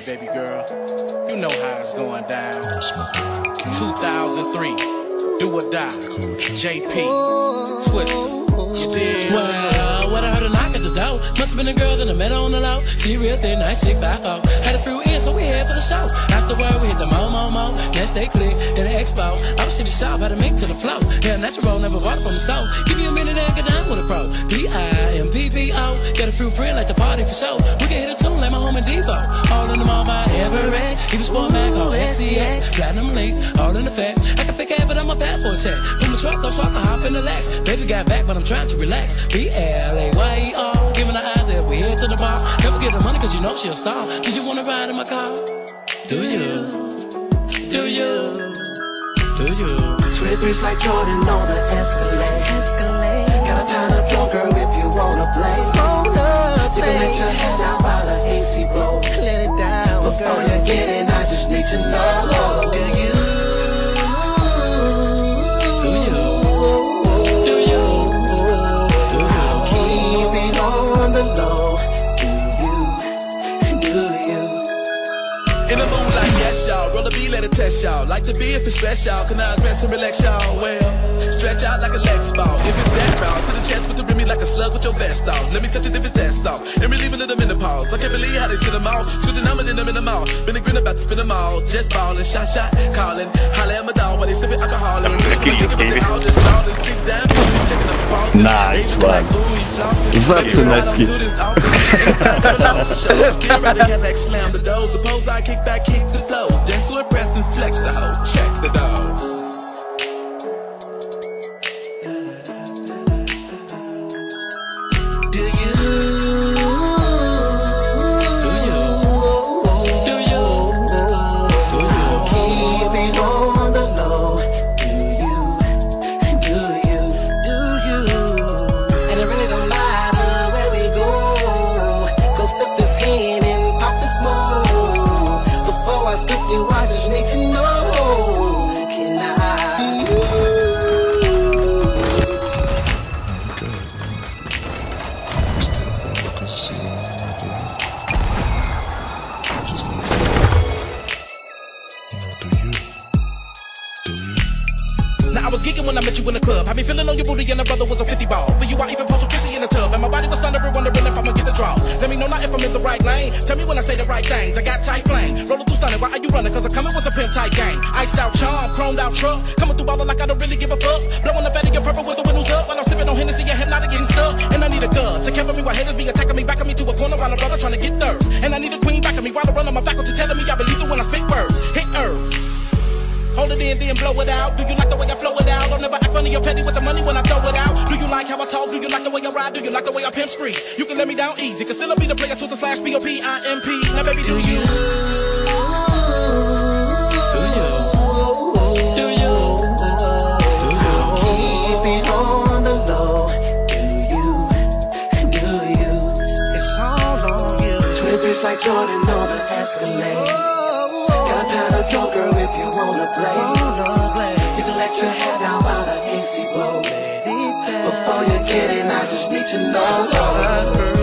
Yeah, baby girl. You know how it's going down. 2003. Do or die. JP. Twista. Still. What I heard a knock at the door. Must have been a girl that I met on the low. See real thin, nice chick, five oh. Had a few in, so we head for the show. Afterward, we hit the mo mo mo. Next day click in the expo. I was in the shop, had to make to the flow. Yeah, natural, roll never bought from the stove. Give me a minute and get down with a pro. D I. Got a few friends like the party for show. We can hit a tune like my home in Depot. All in the mall by Everest. Even Sport Mac on SCX. Platinum link, all in the fact. I can pick it, but I'm a bad for a check. Put my truck up so I can hop in the Lex. Baby got back, but I'm trying to relax. B L A Y E R. Giving her eyes if we head to the bar. Never get the money cause you know she a star. Do you wanna ride in my car? Do you? Do you? Do you? 23's like Jordan on the Escalade. Escalade. Got a pound of door, girl, if you wanna play. Oh. You can let your head out while the AC blow. Let it down. Before you get in, I just need to know. Do you? Do you? Do you? Do you? Keep it on the low. Do you? Do you? In the moonlight, yes, y'all. Roll a B, let it test y'all. Like the B if it's special. Can I dress and relax y'all? Well, stretch out like a Lex ball. If it's that round, to the chest with the rim, like a slug with your vest off. Let me touch it if it's that soft. And it in a menopause. I can't believe how they sit them off. Switching them in them in the mouth. Been a grin about to spin them all. Just ballin', shot, shot, calling. Holla at my dog while they sippin' alcohol. And Look at you, David. all just stalling. Six down, pussies checking up the pause. Nice one. Zaczynecki. Still rather have X slam the doors. Suppose I kick back, kick the flows. Just to impress and flex the hoe. Check you, I just need to know. Can I? Do you? Still though, cause you see with the light. Just need to, know, do you? Do you? Now I was geeking when I met you in the club. Had me feeling on your booty and the brother was a 50 ball. For you, I even post a kissy in the tub. And my body was thundering, wondering draw. Let me know now if I'm in the right lane. Tell me when I say the right things. I got tight flame. Rolling through stunning. Why are you running? Cause I'm coming with a pimp tight gang. Iced out charm, chromed out truck. Coming through ballin' like I don't really give a fuck. Blowing the fatty and purple with the windows up. While I'm sipping on Hennessy and Hpnotiq getting stuck. And I need a gun to cover me while haters be attacking me. Backing me to a corner while a brother trying to get thirst. And I need a queen backing me while I run on my faculty telling me I believe it when I spit words. Hit earth. Hold it in, then blow it out. Do you like the way I flow it out? Don't never act funny or petty with the money when I throw it out. Like how I talk? Do you like the way I ride? Do you like the way I pimp spree? You can let me down easy. Can still be the player Twista slash P O P I M P. Now baby, do you? Do you? Do you? Do you? Keep it on the low. Do you? Do you? It's all on you. Twin fish like Jordan on the Escalade. Got a pound of dough, girl, if you wanna play. You can let your head down while the AC blow. Just need to know.